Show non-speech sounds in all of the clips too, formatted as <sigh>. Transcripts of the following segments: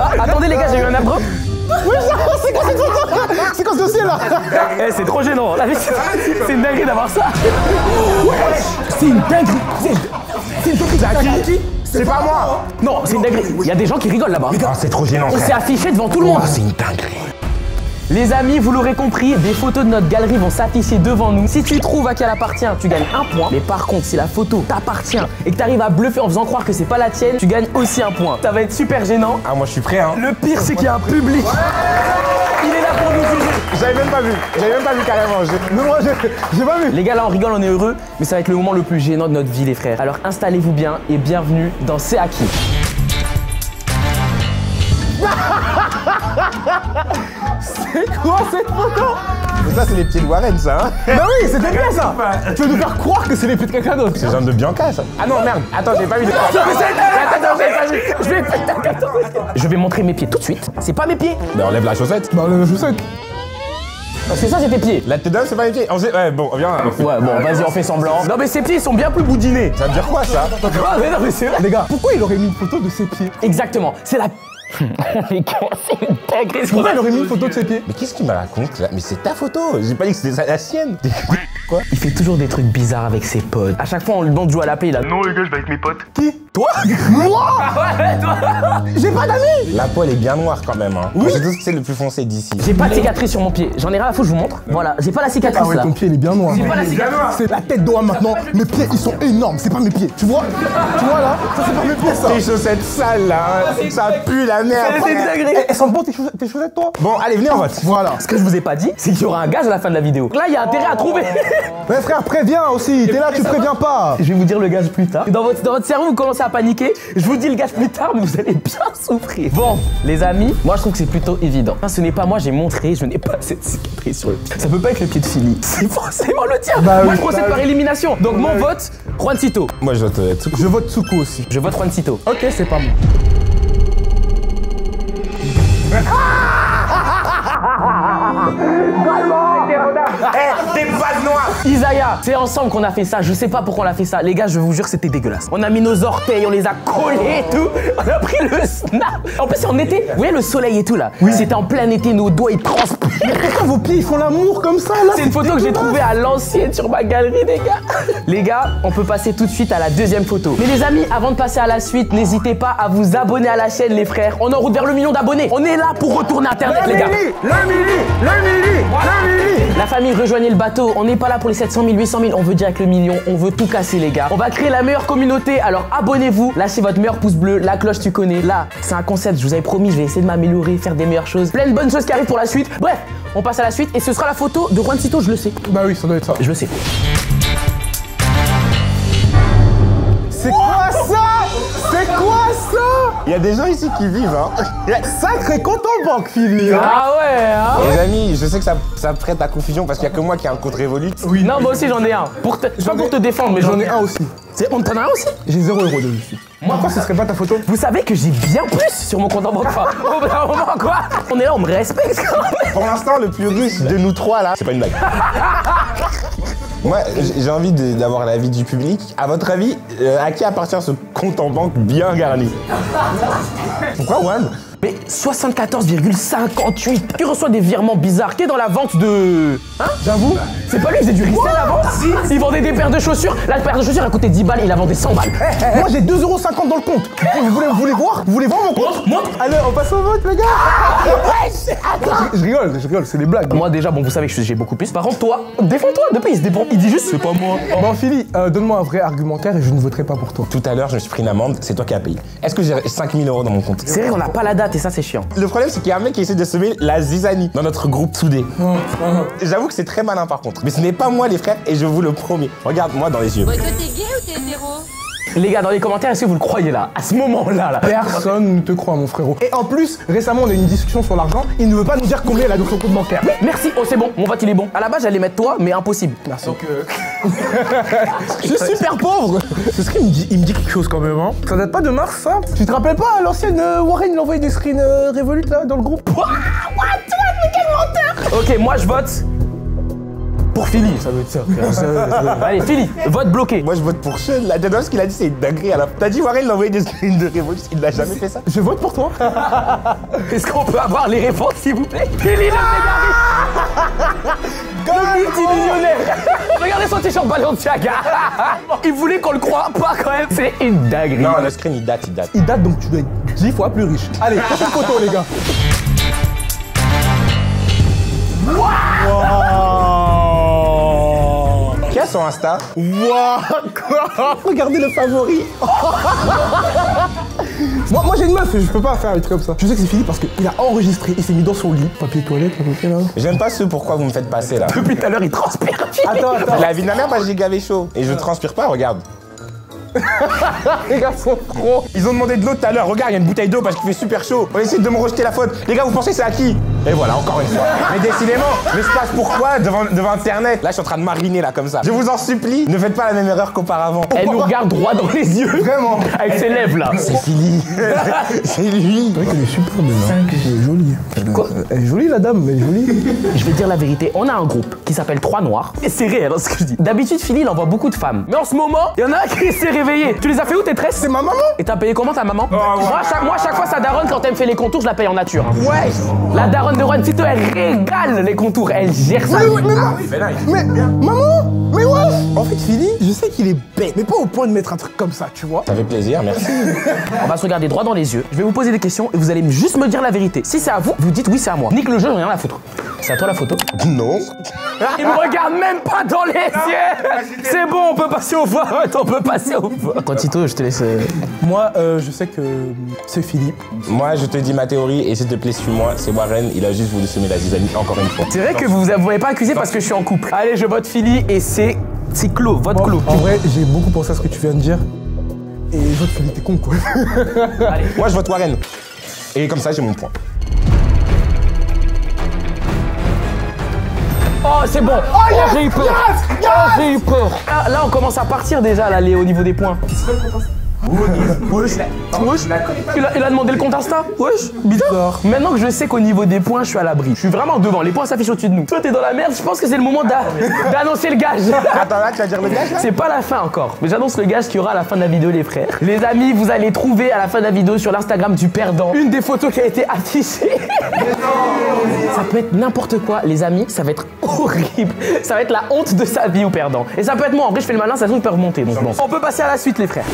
Ah, attendez les gars, j'ai eu un abrupt. Oui, c'est quoi cette photo C'est quoi ce dossier là Eh, c'est trop gênant. C'est une dinguerie d'avoir ça. C'est une dinguerie C'est une dinguerie C'est pas moi Non, c'est une dinguerie. Il y a des gens qui rigolent là-bas. Ah, c'est trop gênant, On s'est affiché devant tout le monde. Oh, c'est une dinguerie. Les amis, vous l'aurez compris, des photos de notre galerie vont s'afficher devant nous. Si tu trouves à qui elle appartient, tu gagnes un point. Mais par contre, si la photo t'appartient et que tu arrives à bluffer en faisant croire que c'est pas la tienne, tu gagnes aussi un point. Ça va être super gênant. Ah, moi, je suis prêt, hein. Le pire, c'est qu'il y a un public. Il est là pour nous juger. J'avais même pas vu, j'avais même pas vu carrément. Non, moi, j'ai j'ai pas vu. Les gars, là, on rigole, on est heureux, mais ça va être le moment le plus gênant de notre vie, les frères. Alors installez-vous bien et bienvenue dans C'est quoi cette photo Mais ça, c'est les pieds de Warren, ça, hein. Bah oui, c'était bien ça Tu veux nous faire croire que c'est les pieds de quelqu'un d'autre C'est genre de Bianca, ça. Ah non, merde. Attends, j'ai pas vu de quoi. Attends, j'ai pas vu. Je vais, attends, je vais montrer mes pieds tout de suite. C'est pas mes pieds, Mais enlève la chaussette. Bah, le chaussette. parce que ça, c'est tes pieds. La tête d'homme, c'est pas les pieds. On sait- Ouais, bon, viens. on fait- Ouais, bon, vas-y, on fait semblant. Non, mais ces pieds, ils sont bien plus boudinés. Ça veut dire quoi, ça? Ah, mais non, mais c'est vrai. Les gars, pourquoi il aurait mis une photo de ses pieds? Exactement, c'est la. <laughs> Gars, c'est une dinguerie. Pourquoi il aurait mis une photo de ses pieds Mais qu'est-ce qu'il me raconte, là? Mais c'est ta photo. J'ai pas dit que c'était la sienne. Il fait toujours des trucs bizarres avec ses potes. À chaque fois, on lui demande de jouer à la play, il a. Non, les gars, je vais avec mes potes. Qui? Toi? <laughs> Moi Ouais, toi <laughs> J'ai pas d'amis La poêle est bien noire, quand même, hein. Oui. C'est tout ce que c'est le plus foncé d'ici. J'ai pas de cicatrice sur mon pied. J'en ai rien à foutre, je vous montre. Voilà, j'ai pas la cicatrice Ah ouais, là. ton pied il est bien noir. J'ai pas la cicatrice. C'est la tête d'Oa maintenant. Mes pieds ils sont énormes, c'est pas mes pieds. Tu vois Tu vois là? Ça c'est pas mes pieds ça. Tes chaussettes sales, là. Ça pue la merde. C'est une dinguerie. Eh, Elles sont bonnes tes chaussettes, tes chaussettes toi Bon, allez, venez, on vote. Voilà. Ce que je vous ai pas dit, c'est qu'il y aura un gage à la fin de la vidéo. Là, il y a intérêt à trouver. Mais frère, préviens aussi. T'es là, tu préviens pas. Je vais vous dire le gage plus tard. Dans votre, dans votre cerveau, vous commencez à paniquer. Je vous dis le gage plus tard, mais vous allez bien souffrir. Bon, les amis, moi je trouve que c'est plutôt évident. Ce n'est pas moi, j'ai montré, je n'ai pas cette cicatrice sur le pied. Ça peut pas être le pied de Philly. <laughs> C'est forcément le tien. Bah moi, je procède bah par oui. élimination. Donc, mon vote, Juancito. Moi, je vote euh. Je vote Tsuko aussi. Je vote Juancito. Ok, c'est pas moi. Ah! Eh, pas noir Isaiah, c'est ensemble qu'on a fait ça. Je sais pas pourquoi on a fait ça. Les gars, je vous jure, c'était dégueulasse. On a mis nos orteils, on les a collés et tout. On a pris le snap. En plus, c'est en été. Vous voyez le soleil et tout là Oui. C'était en plein été, nos doigts ils transpirent. Pourquoi vos pieds ils font l'amour comme ça là? C'est une photo que j'ai trouvée à l'ancienne sur ma galerie, les gars. Les gars, on peut passer tout de suite à la deuxième photo. Mais les amis, avant de passer à la suite, n'hésitez pas à vous abonner à la chaîne, les frères. On est en route vers le million d'abonnés. On est là pour retourner Internet, les gars. Mini Le mini Le La famille, rejoignez le bateau. On n'est pas là pour les 700 000, 800 000. On veut direct le million. On veut tout casser, les gars. On va créer la meilleure communauté. Alors abonnez-vous. Lâchez votre meilleur pouce bleu. La cloche, tu connais. Là, c'est un concept. Je vous avais promis, je vais essayer de m'améliorer, faire des meilleures choses. Plein de bonnes choses qui arrivent pour la suite. Bref, on passe à la suite. Et ce sera la photo de Juancito, je le sais. Bah oui, ça doit être ça. Je le sais. Il y a des gens ici qui vivent, hein. Sacré compte en banque, Philly hein. Ah ouais, hein Les amis, je sais que ça, ça prête à confusion parce qu'il y a que moi qui ai un compte Revolut. Oui. Non, moi aussi j'en ai un. Pour te... Pas pour te défendre, mais J'en ai un aussi. C'est... On t'en a un aussi? J'ai 0 euros de dessus. Moi, quoi, ce serait pas ta photo? Vous savez que j'ai bien plus sur mon compte en banque. Enfin, au bout d'un moment, quoi On est là, on me respecte quand même. Pour l'instant, le plus riche de nous trois là, c'est pas une blague. <laughs> Moi, j'ai envie d'avoir l'avis du public. À votre avis, euh, à qui appartient ce compte en banque bien garni? Pourquoi Juan? Mais 74,58 Tu reçois des virements bizarres. Qui est dans la vente de. Hein? J'avoue C'est pas lui, il faisait du resell avant Il vendait des paires de chaussures. La paire de chaussures, elle coûtait 10 balles, il a vendu 100 balles. Moi, j'ai 2,50 euros dans le compte. Vous voulez, vous voulez voir? Vous voulez voir mon compte? Montre Allez, on passe au vote, les gars <laughs> Je rigole, je rigole, c'est des blagues. Moi déjà, bon, vous savez que je- j'ai beaucoup plus. Par contre, toi, défends-toi. Depuis, il se défend. Il dit juste, c'est pas moi. Bon, Philly, euh, donne-moi un vrai argumentaire et je ne voterai pas pour toi. Tout à l'heure, je me suis pris une amende, c'est toi qui as payé. Est-ce que j'ai 5000 euros dans mon compte? C'est vrai qu'on n'a pas la date et ça, c'est chiant. Le problème, c'est qu'il y a un mec qui essaie de semer la zizanie dans notre groupe soudé. <laughs> J'avoue que c'est très malin par contre. Mais ce n'est pas moi, les frères, et je vous le promets. Regarde-moi dans les yeux. Ouais, toi, t'es gay ou t'es hétéro? Les gars, dans les commentaires, est-ce que vous le croyez là À ce moment-là, là? Personne ne te croit, mon frérot. Et en plus, récemment, on a eu une discussion sur l'argent. Il ne veut pas nous dire combien il a de son compte bancaire. Merci, oh c'est bon, mon vote il est bon. À la base j'allais mettre toi, mais impossible. Merci. Donc, <laughs> <laughs> je suis super pauvre. C'est ce qu'il me dit. Il me dit quelque chose quand même, hein. Ça date pas de mars, ça Tu te rappelles pas l'ancienne euh, Warren, il a envoyé des screens euh, Revolut là dans le groupe? Ok, moi je vote. Pour Philly, ça doit être ça. frère. <laughs> Ça- ça- Allez, Philly, vote bloqué. Moi, je vote pour Sean. La dernière ce qu'il a dit, c'est une dinguerie. Alors, t'as dit Warren l'envoyer des screens de révolution. Il n'a jamais fait ça. Je vote pour toi. <laughs> Est-ce qu'on peut avoir les réponses, s'il vous plaît? Philly, le Le multimillionnaire <laughs> Regardez son t-shirt Balenciaga <laughs> Il voulait qu'on le croie pas quand même, c'est une dinguerie. Non, le screen, il date, il date. Il date donc tu dois être 10 fois plus riche. Allez, <laughs> prochaine photo les gars. Wow. Qui a son Insta? Wow, quoi? Regardez le favori. Moi, moi j'ai une meuf, je peux pas faire un truc comme ça. Je sais que c'est fini parce qu'il a enregistré, il s'est mis dans son lit. Papier toilette, papier là. J'aime pas ce pourquoi vous me faites passer là. Depuis tout à l'heure, il transpire. Attends, attends. La vie de ma mère, que j'ai gavé chaud. Et je transpire pas, regarde. <laughs> Les gars sont trop. Ils ont demandé de l'eau tout à l'heure. Regarde, il y a une bouteille d'eau parce qu'il fait super chaud. On essaie de me rejeter la faute. Les gars, vous pensez c'est à qui? Et voilà, encore une fois. Mais décidément, mais je passe pourquoi devant, devant Internet? Là, je suis en train de mariner là comme ça. Je vous en supplie, ne faites pas la même erreur qu'auparavant. Elle nous regarde droit dans les yeux. Vraiment Avec ses lèvres là. C'est Philly. <laughs> c'est lui. C'est vrai qu'elle est super belle. Hein. Elle est jolie. Quoi? Elle est jolie la dame, elle est jolie. Je vais te dire la vérité, on a un groupe qui s'appelle Trois Noirs. Et c'est réel hein, ce que je dis. D'habitude, Philly, il envoie beaucoup de femmes. Mais en ce moment, il y en a un qui s'est réveillé. Tu les as fait où tes tresses? C'est ma maman Et t'as payé comment ta maman? Ouais. moi, chaque, moi, chaque fois, sa daronne, quand elle me fait les contours, je la paye en nature. hein. Ouais. La daronne de Juan Tito, elle régale les contours. Elle gère ça. Mais, mais, mais, Mais là, il- mais, maman Mais ouais En fait, Philly, je sais qu'il est bête, mais pas au point de mettre un truc comme ça, tu vois. Ça fait plaisir, merci. <laughs> On va se regarder droit dans les yeux. Je vais vous poser des questions et vous allez juste me dire la vérité. Si c'est à vous, vous dites oui, c'est à moi. Nique le jeu, j'en ai rien à foutre. C'est à toi la photo. Non. <laughs> Il me regarde même pas dans les yeux. C'est bon, on peut passer au vote. On peut passer au vote. Quand Tito, je te laisse. euh, Moi, euh, je sais que c'est Philippe. Moi, je te dis ma théorie et s'il te plaît, suis-moi. C'est Warren, il a juste voulu semer la zizanie encore une fois. C'est vrai que vous ne m'avez pas accusé parce que je suis en couple. Allez, je vote Philly et c'est. C'est clos, vote clos. En vrai, j'ai beaucoup pensé à ce que tu viens de dire. Et autres, Philippe, t'es con, quoi. Moi, je vote Warren. Et comme ça, j'ai mon point. Oh, c'est bon. Oh, j'ai eu peur. Oh, j'ai eu peur. Ah, là, on commence à partir déjà, là, Léo, au niveau des points. Wesh. Wesh. Il a, il a demandé le compte Insta Wesh. Bizarre. Maintenant que je sais qu'au niveau des points, je suis à l'abri. Je suis vraiment devant. Les points s'affichent au-dessus de nous. Toi, t'es dans la merde. Je pense que c'est le moment d'a- d'annoncer le gage. Attends, là, tu vas dire le gage C'est pas la fin encore, mais j'annonce le gage qu'il y aura à la fin de la vidéo, les frères. Les amis, vous allez trouver à la fin de la vidéo sur l'Instagram du perdant une des photos qui a été affichée. ça peut être n'importe quoi, les amis, ça va être horrible. Ça va être la honte de sa vie au perdant. Et ça peut être moi, en vrai, je fais le malin, ça se trouve, il peut remonter. Donc bon. On peut passer à la suite, les frères.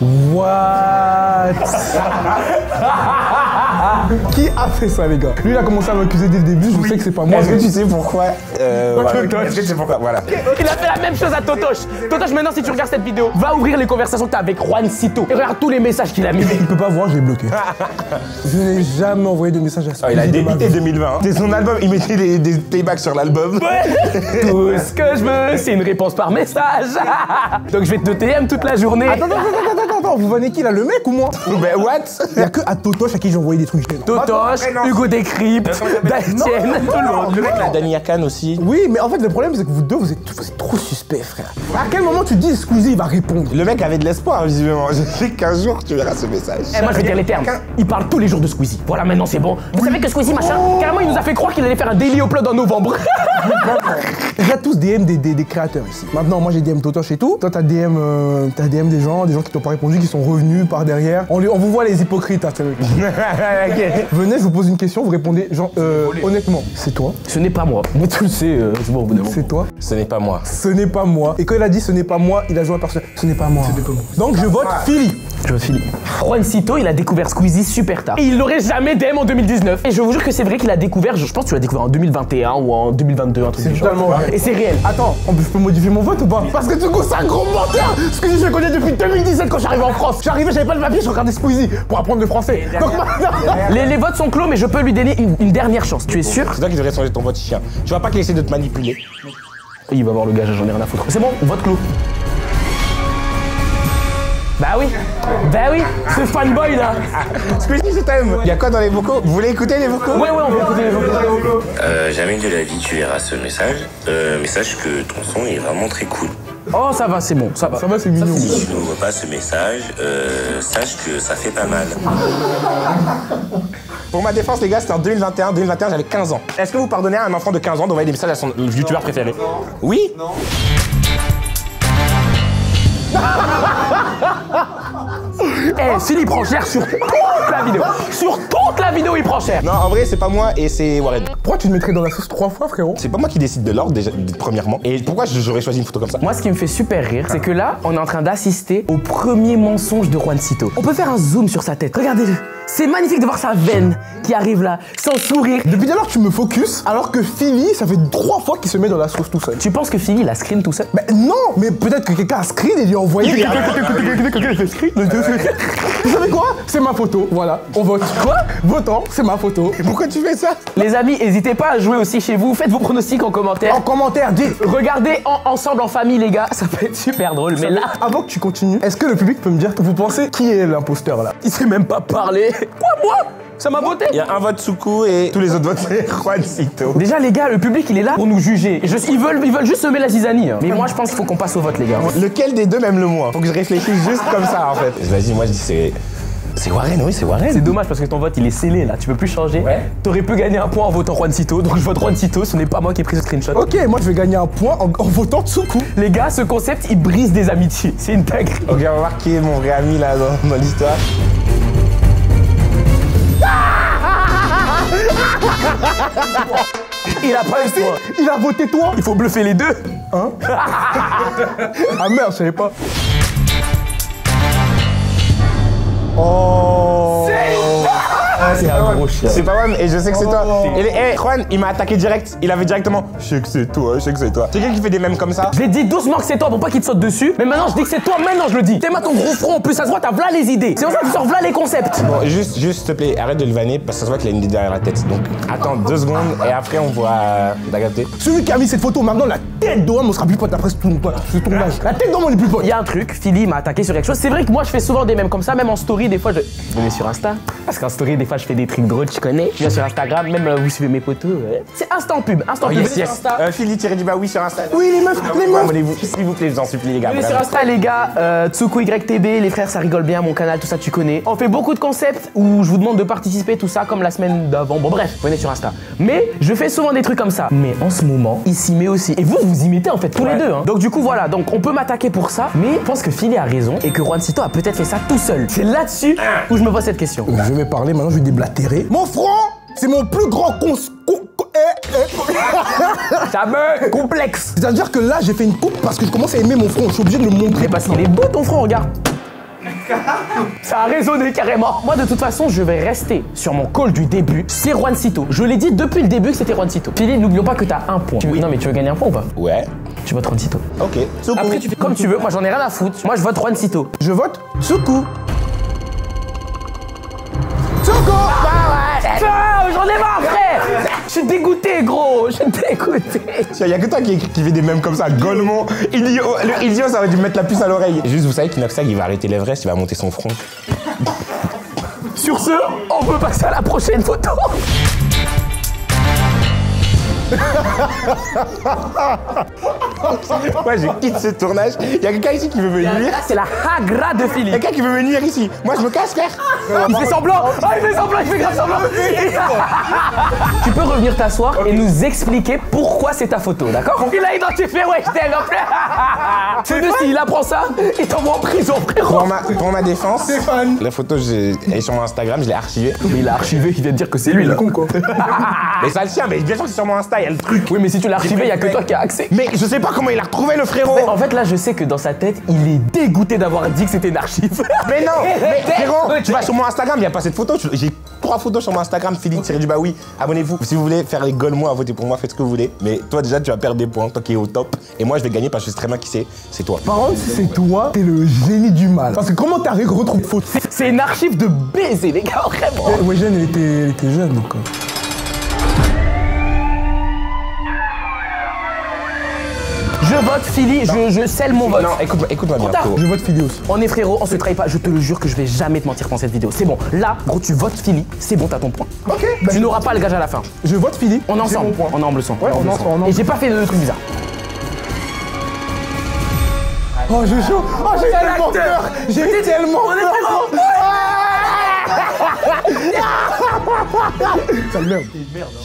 What <laughs> <laughs> Qui a fait ça, les gars? Lui, il a commencé à m'accuser dès le début. Je sais que c'est pas moi. Est-ce que tu sais pourquoi euh, voilà. Est-ce que tu sais pourquoi Voilà. Il a fait la même chose à Totoche. Totoche, maintenant, si tu regardes cette vidéo, va ouvrir les conversations que t'as avec Juan Cito. Et regarde tous les messages qu'il a mis. Il peut pas voir, je l'ai bloqué. <laughs> je n'ai jamais envoyé de message à ce Ah, il a débité 2020. hein. C'est son album, il mettait des, des playbacks sur l'album. <laughs> Tout ce que je veux, c'est une réponse par message. Donc je vais te TM toute la journée. Attends, attends, attends, attends, attends, vous venez qui là, le mec ou moi? Ben what? A que à Totoche à qui j'ai envoyé des trucs gênants. Totoche, Hugo Décrypte, Datienne, tout le monde. Le mec là, Danny Akan aussi. Oui, mais en fait, le problème, c'est que vous deux, vous êtes, vous êtes trop suspects, frère. À quel moment tu dis Squeezie, il va répondre Le mec avait de l'espoir, visiblement. Je sais qu'un jour, tu verras ce message. Eh, moi je vais dire les termes. Il parle tous les jours de Squeezie. Voilà, maintenant c'est bon. Vous savez que Squeezie, machin, carrément il nous a fait croire qu'il allait faire un daily upload en novembre. <laughs> Il y a tous DM des, des, des créateurs ici. Maintenant, moi j'ai DM Totoche et tout. Toi, t'as DM, euh, t'as DM des gens, des gens qui t'ont pas répondu, qui sont revenus par derrière. On, les- on vous voit les hypocrites, hein. <laughs> <laughs> Ok. Venez, je vous pose une question, vous répondez genre, euh, honnêtement, c'est toi Ce n'est pas moi. Mais tu le sais, euh, c'est bon au bout d'un moment. C'est toi Ce n'est pas moi. Ce n'est pas moi. Et quand il a dit ce n'est pas moi, il a joué à personne. Ce n'est pas moi. Donc je vote Philly. Je vote Philippe. Juan Cito, il a découvert Squeezie super tard. Et il l'aurait jamais DM en 2019. Et je vous jure que c'est vrai qu'il a découvert, je pense que tu l'as découvert en 2021 ou en 2022, un truc C'est totalement vrai. Et c'est réel. Attends, on peut- je peux modifier mon vote ou pas? Parce que du coup, c'est un gros menteur Squeezie, je le connais depuis 2017 quand j'arrivais en France. J'arrivais, j'avais pas le papier, je regardais Squeezie pour apprendre le français. Donc maintenant. Les, les votes sont clos, mais je peux lui donner une, une dernière chance. Tu es sûr? C'est toi qui devrais changer ton vote chien. Tu vas pas qu'il essaie de te manipuler. Il va voir le gage, j'en ai rien à foutre. C'est bon, vote clos. Bah oui, bah oui, ce fanboy là. Squeezie, je t'aime. Y a quoi dans les vocaux? Vous voulez écouter les vocaux? Ouais, ouais, on peut écouter les vocaux. Euh, jamais de la vie tu verras ce message. Euh, mais sache que ton son est vraiment très cool. Oh, ça va, c'est bon, ça va. Ça va, c'est mignon. Si tu ne vois pas ce message, euh, sache que ça fait pas mal. Pour ma défense, les gars, c'était en 2021. 2021, j'avais 15 ans. Est-ce que vous pardonnez à un enfant de 15 ans d'envoyer des messages à son youtubeur préféré? Oui Eh, Philly prend cher sur toute la vidéo. Sur toute la vidéo, il prend cher. Non, en vrai, c'est pas moi et c'est Warren. Pourquoi tu te mettrais dans la sauce trois fois, frérot C'est pas moi qui décide de l'ordre, déjà, premièrement. Et pourquoi j'aurais choisi une photo comme ça Moi, ce qui me fait super rire, c'est que là, on est en train d'assister au premier mensonge de Juancito. On peut faire un zoom sur sa tête. Regardez-le. C'est magnifique de voir sa veine qui arrive là, sans sourire. Depuis tout à l'heure, tu me focus, alors que Philly, ça fait trois fois qu'il se met dans la sauce tout seul. Tu penses que Philly, il a screen tout seul Mais non, mais peut-être que quelqu'un a screen et lui a envoyé. Vous savez quoi C'est ma photo, voilà, on vote. Quoi Votant, c'est ma photo. Et pourquoi tu fais ça Les amis, n'hésitez pas à jouer aussi chez vous. Faites vos pronostics en commentaire. En commentaire, dis. Regardez en- ensemble en famille, les gars. Ça peut être super drôle. Mais là, Avant que tu continues, est-ce que le public peut me dire, vous pensez qui est l'imposteur là il sait même pas parler. Quoi, moi? Ça m'a voté? Il y a un vote Soukou et tous les autres votes, <laughs> c'est Juancito. Déjà, les gars, le public, il est là pour nous juger. Je- ils, veulent, ils veulent juste semer la zizanie. hein. Mais moi, je pense qu'il faut qu'on passe au vote, les gars. Lequel des deux m'aime le moins? Faut que je réfléchisse juste comme ça en fait. Vas-y, moi je dis c'est. C'est Warren, oui, c'est Warren. C'est dommage parce que ton vote, il est scellé là. Tu peux plus changer. T'aurais pu gagner un point en votant Juancito. Donc, je vote Juancito. Ce n'est pas moi qui ai pris ce screenshot. Ok, moi je vais gagner un point en, en votant Tsuku. Les gars, ce concept, il brise des amitiés. C'est une dinguerie. Ok, on va voir qui est mon vrai ami là dans, dans l'histoire. Il a pas point. Il a voté toi Il faut bluffer les deux. <laughs> Ah merde, je savais pas. Oh C'est un gros chien. C'est pas et je sais que c'est toi. Et les- eh, Juan, il m'a attaqué direct. Il avait directement. Je sais que c'est toi, je sais que c'est toi. C'est quelqu'un qui fait des mèmes comme ça Je l'ai dit doucement que c'est toi pour pas qu'il te saute dessus. Mais maintenant, je dis que c'est toi. Maintenant, je le dis. T'es ma ton gros front. En plus, ça se voit, t'as v'là les idées. C'est pour ça que tu sors v'là les concepts. Bon, juste, juste, s'il te plaît, arrête de le vanner parce que ça se voit qu'il a une idée derrière la tête. Donc, attends deux secondes et après, on voit. euh, T'as capté Celui qui a mis cette photo, maintenant la tête d'Oam, on sera plus pote après ce tourn- ce tournage. La tête d'Oam, on est plus pote. Il y a un truc, Philly m'a attaqué sur quelque chose. C'est vrai que moi je fais souvent des mêmes comme ça, même en story, des fois je. Venez sur Insta. Parce qu'en story, des fois je fais des trucs drôles, tu connais. Je viens sur Instagram, même euh, vous suivez mes potos. ouais. C'est instant pub, instant pub. Venez sur Insta. Euh, Philly tiré du bas, oui, sur Insta. Oui, les meufs, les meufs. Abonnez-vous, s'il vous plaît, je vous en supplie, les gars. Venez sur vraiment. Insta les gars, euh, Tsuku YTB, les frères ça rigole bien, mon canal, tout ça tu connais. On fait beaucoup de concepts où je vous demande de participer, tout ça, comme la semaine d'avant. Bon bref, venez sur Insta. Mais je fais souvent des trucs comme ça. Mais en ce moment, il s'y met aussi. Et vous, vous y mettez en fait tous les deux. hein. Donc du coup voilà, donc on peut m'attaquer pour ça. Mais je pense que Philly a raison et que Juancito a peut-être fait ça tout seul. C'est là-dessus où je me pose cette question. Je vais parler, maintenant je vais Mon front, c'est mon plus grand cons... con- con- eh, eh. Ça me complexe. C'est-à-dire que là, j'ai fait une coupe parce que je commence à aimer mon front. Je suis obligé de le montrer. Mais parce qu'il est beau ton front, regarde. Ça a résonné carrément. Moi, de toute façon, je vais rester sur mon call du début. C'est Juancito. Je l'ai dit depuis le début que c'était Juancito. Philippe, n'oublions pas que t'as un point. Non, mais tu veux gagner un point ou pas? Ouais. Tu votes Juancito. Ok. Après, tu fais comme tu veux. Moi, j'en ai rien à foutre. Moi, je vote Juancito. Je vote. Tsuku j'en ai marre, frère Je suis dégoûté, gros. Je suis dégoûté. Il y a que toi qui, qui fait des mèmes comme ça, Golemont. Idiot, le idiot, ça aurait dû me mettre la puce à l'oreille. Juste, vous savez qu'Inoxtag, il va arrêter l'Everest, il va monter son front. Sur ce, on peut passer à la prochaine photo. <laughs> <laughs> Moi, je quitte ce tournage. Il y a quelqu'un ici qui veut me nuire. C'est la hagra de Il y a Philippe. quelqu'un qui veut me nuire ici. Moi, je me casse, frère. Il fait semblant Ah, il fait semblant, il fait grave semblant <laughs> Tu peux revenir t'asseoir et nous expliquer pourquoi c'est ta photo, d'accord? Il a identifié Weshtel, <laughs> en C'est de s'il apprend ça, il t'envoie en prison, frérot Pour ma, pour ma défense, Stéphane. la photo, elle est sur mon Instagram, je l'ai archivée. Mais il a archivé, il vient de dire que c'est lui, là. con quoi. Mais ça le tient, mais bien sûr que c'est sur mon Insta, il y a le truc. Oui, mais si tu l'as archivé, il y a que toi qui as accès. Mais je sais pas comment il a retrouvé le frérot. En fait, là, je sais que dans sa tête, il est dégoûté d'avoir dit que c'était une archive. <laughs> Mais non, <laughs> mais frérot, tu vas sur mon Instagram, il n'y a pas cette photo. J'ai trois photos sur mon Instagram, Philippe tiré du bas oui. Abonnez-vous. Si vous voulez faire les goals moi, votez pour moi, faites ce que vous voulez. Mais toi déjà, tu vas perdre des points, toi qui es au top. Et moi, je vais gagner parce que je sais très bien qui c'est. C'est toi. Par contre, si c'est toi, t'es le génie du mal. Parce que comment t'as retrouvé? Photo C'est une archive de baiser, les gars, vraiment. Ouais, jeune, elle était, elle était jeune donc. Je vote Philly, je, je scelle mon vote. Non, écoute-moi écoute bien, Retard. frérot. Je vote Philly aussi. On est frérot, on se trahit pas, je te le jure que je vais jamais te mentir pendant cette vidéo. C'est bon, là, gros, tu votes Philly, c'est bon, t'as ton point. Ok, bah, Tu n'auras pas le gage à la fin. je vote Philly. On est ensemble, mon point. on est en bleu sang. Ouais, on est ensemble, Et j'ai pas fait de trucs bizarres. Oh, j'ai chaud. Oh, j'ai tellement peur. J'ai tellement peur. <laughs> <laughs> Ça merde.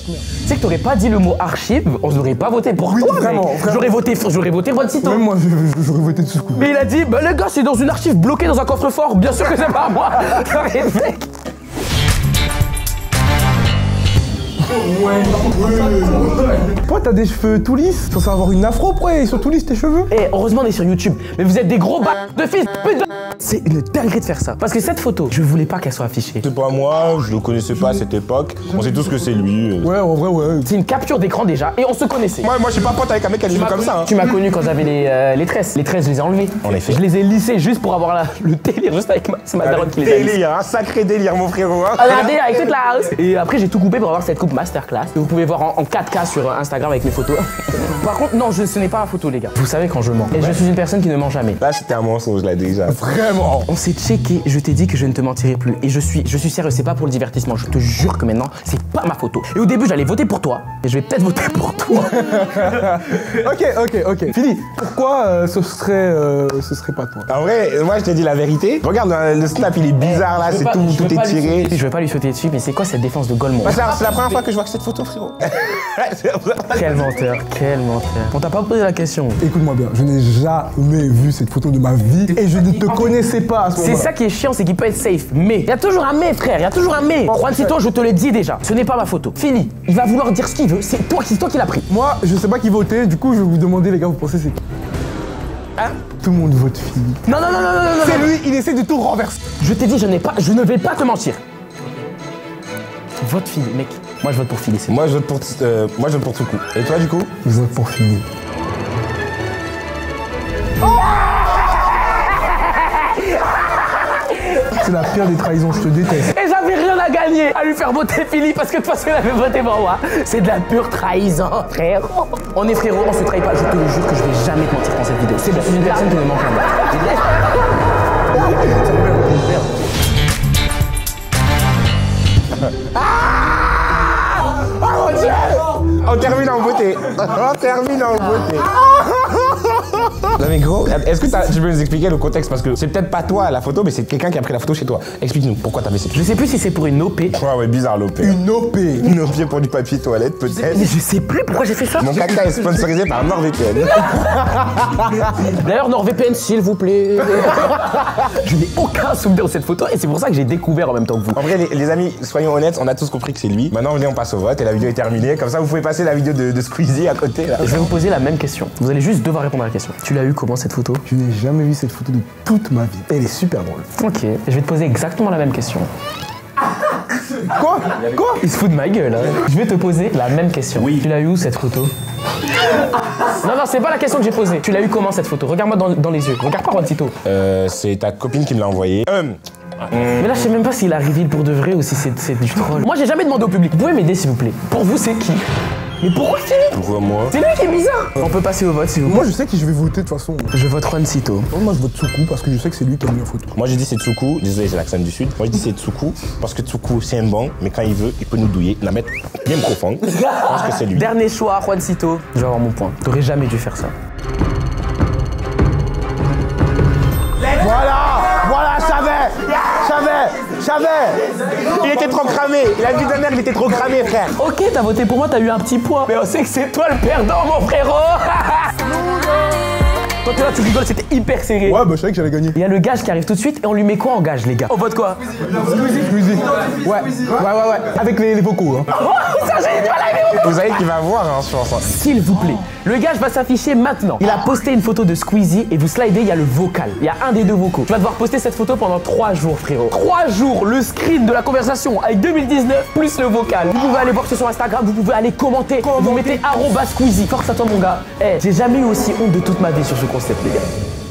Tu sais que t'aurais pas dit le mot archive, on n'aurait pas voté pour Oui, toi, vraiment, mec. J'aurais voté, j'aurais voté Juan Cito. Même moi, j'aurais voté dessus. Mais il a dit, bah les gars, c'est dans une archive bloquée dans un coffre-fort. Bien sûr que c'est pas moi. <laughs> Arrête, mec. Toi, t'as des cheveux tout lisses. Censé avoir une afro, pourquoi ils sont tout lisses tes cheveux Eh, heureusement, on est sur YouTube. Mais vous êtes des gros bâtards de fils de pute. de- C'est une dinguerie de faire ça. Parce que cette photo, je voulais pas qu'elle soit affichée. C'est pas moi, je le connaissais pas à cette époque. On sait tous que c'est lui. Ouais, en vrai, ouais. C'est une capture d'écran déjà et on se connaissait. Moi, moi, je suis pas pote avec un mec qui a cheveux comme ça. hein. Tu m'as connu quand j'avais les, euh, les tresses. Les tresses, je les ai enlevées. En effet. Je les ai lissées juste pour avoir la- le délire, juste avec ma. C'est ma daronne qui les a lissées. Délire, un sacré délire, mon frérot. hein. Regardez avec toute la house. Et après, j'ai tout coupé pour avoir cette coupe masterclass. Que vous pouvez voir en, en 4K sur euh, Instagram avec mes photos. <laughs> Par contre, non, je, ce n'est pas ma photo, les gars. Vous savez quand je mens. Et je suis une personne qui ne ment jamais. Là, c'était un mensonge, là, déjà. Vraiment. On s'est checké, je t'ai dit que je ne te mentirai plus. Et je suis, je suis sérieux, c'est pas pour le divertissement. Je te jure que maintenant, c'est pas ma photo. Et au début, j'allais voter pour toi. Et je vais peut-être voter pour toi. <laughs> Ok, ok, ok. Fini. Pourquoi euh, ce serait, euh, ce serait pas toi? En vrai, moi, je te dis la vérité. Regarde, le snap, il est bizarre, là, c'est tout, tout est tiré. Je vais pas lui sauter dessus, mais c'est quoi cette défense de Golemont Bah, c'est c'est la première fois que je vois que cette photo, frérot. <laughs> Quel menteur, quel menteur. On t'a pas posé la question. Écoute-moi bien, je n'ai jamais vu cette photo de ma vie et je ne te connaissais pas à ce C'est ça qui est chiant, c'est qu'il peut être safe. Mais il y a toujours un mais, frère. Il y a toujours un mais. Juan Cito, je te le dis déjà. Ce n'est pas ma photo. Fini. Il va vouloir dire ce qu'il veut. C'est toi, qui- c'est toi qui l'as pris. Moi, je sais pas qui voter, du coup, je vais vous demander, les gars, vous pensez c'est qui Hein Tout le monde vote Philly. Non, non, non, non, non, non. C'est non. lui, il essaie de tout renverser. Je t'ai dit, je n'ai pas, je ne vais pas te mentir. Vote Philly, mec. Moi, je vote pour Philly. c'est Moi, je vote pour, euh, moi, je vote pour Tsuku. Et toi, du coup Je vote pour Philly. C'est la pire des trahisons, je te déteste. Et j'avais rien à gagner à lui faire voter Philly parce que de toute façon il avait voté pour moi. C'est de la pure trahison, frère. On est frérot, on se trahit pas. Je te le jure que je vais jamais te mentir dans cette vidéo. C'est suis une personne qui ne ment <laughs> On termine en beauté. On termine en beauté. Non mais gros, est-ce que tu peux nous expliquer le contexte? Parce que c'est peut-être pas toi la photo, mais c'est quelqu'un qui a pris la photo chez toi. Explique-nous pourquoi t'as fait cette Je sais plus si c'est pour une OP. Ouais, ouais, bizarre l'OP. Une OP. Une OP pour du papier toilette, peut-être. Mais je sais plus pourquoi j'ai fait ça. Mon caca est sponsorisé par NordVPN. <laughs> D'ailleurs, NordVPN, s'il vous plaît. <laughs> je n'ai aucun souvenir de cette photo et c'est pour ça que j'ai découvert en même temps que vous. En vrai, les, les amis, soyons honnêtes, on a tous compris que c'est lui. Maintenant, venez, on passe au vote et la vidéo est terminée. Comme ça, vous pouvez passer la vidéo de, de Squeezie à côté. Là. Je vais vous poser la même question. Vous allez juste devoir répondre à la question. Tu l'as eu comment cette photo? Je n'ai jamais vu cette photo de toute ma vie. Elle est super drôle. Ok. Je vais te poser exactement la même question. <laughs> Quoi? Quoi? Il se fout de ma gueule. hein. Je vais te poser la même question. Oui. Tu l'as eu où cette photo? Non, non, c'est pas la question que j'ai posée. Tu l'as eu comment cette photo? Regarde-moi dans, dans les yeux. Regarde pas Juancito. Euh, c'est ta copine qui me l'a envoyé. Euh, Mais là, je sais même pas s'il a reveal pour de vrai ou si c'est c'est du troll. Moi, j'ai jamais demandé au public. Vous pouvez m'aider, s'il vous plaît? Pour vous, c'est qui? Mais pourquoi Philippe pourquoi moi C'est lui qui est bizarre On peut passer au vote, s'il vous plaît. Moi, je sais qui je vais voter de toute façon. Je vote Juancito. Moi, je vote Tsuku parce que je sais que c'est lui qui a mis la photo. Moi, j'ai dit c'est Tsuku. Désolé, j'ai l'accent du sud. Moi, je dis c'est Tsuku parce que Tsuku, c'est un bon, mais quand il veut, il peut nous douiller, la mettre bien profond. Je pense que c'est lui. Dernier choix, Juancito. Je vais avoir mon point. T'aurais jamais dû faire ça. Voilà Voilà, je savais Je savais Je savais Il était trop cramé. Il a vu de mère, il était trop cramé, frère. Ok, t'as voté pour moi, t'as eu un petit point. Mais on sait que c'est toi le perdant, mon frérot <laughs> Là, tu rigoles, c'était hyper serré. Ouais, bah, je savais que j'allais gagner. Il y a le gage qui arrive tout de suite et on lui met quoi en gage, les gars? On vote quoi? Squeezie. Ouais, ouais, ouais, ouais. Avec les, les vocaux, hein. Oh, ça, j'ai du mal à aimer, mon Vous savez qu'il va voir, hein, je pense. S'il vous plaît, le gage va s'afficher maintenant. Il a posté une photo de Squeezie et vous slidez, il y a le vocal. Il y a un des deux vocaux. Tu vas devoir poster cette photo pendant 3 jours, frérot. 3 jours, le screen de la conversation avec 2019 plus le vocal. Vous pouvez aller voir ça sur Instagram, vous pouvez aller commenter. Vous mettez arroba Squeezie. Force à toi, mon gars. Eh, j'ai jamais eu aussi honte de toute ma vie sur ce concept, les gars.